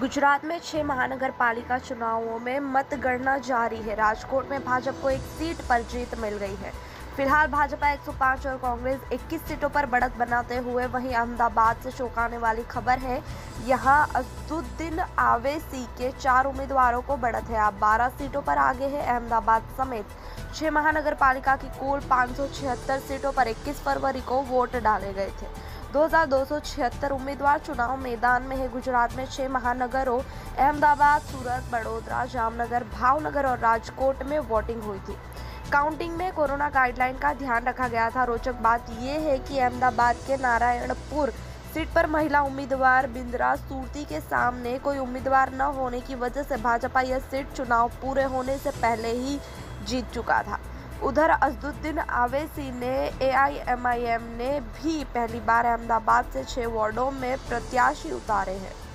गुजरात में छह महानगर पालिका चुनावों में मतगणना जारी है। राजकोट में भाजपा को एक सीट पर जीत मिल गई है। फ़िलहाल भाजपा 105 और कांग्रेस 21 सीटों पर बढ़त बनाते हुए वहीं अहमदाबाद से चौंकाने वाली खबर है, यहाँ असदुद्दीन आवेसी के चार उम्मीदवारों को बढ़त है। अब 12 सीटों पर आगे है, अहमदाबाद समेत छह महानगर पालिका की कुल पाँच सौ छिहत्तर सीटों पर 21 फरवरी को वोट डाले गए थे। दो हज़ार दो सौ छिहत्तर उम्मीदवार चुनाव मैदान में है। गुजरात में छह महानगरों, अहमदाबाद, सूरत, बड़ोदरा, जामनगर, भावनगर और राजकोट में वोटिंग हुई थी। काउंटिंग में कोरोना गाइडलाइन का ध्यान रखा गया था। रोचक बात यह है कि अहमदाबाद के नारायणपुर सीट पर महिला उम्मीदवार बिंद्रा सूरती के सामने कोई उम्मीदवार न होने की वजह से भाजपा यह सीट चुनाव पूरे होने से पहले ही जीत चुका था। उधर असदुद्दीन आवेसी ने एआईएमआईएम ने भी पहली बार अहमदाबाद से छह वार्डों में प्रत्याशी उतारे हैं।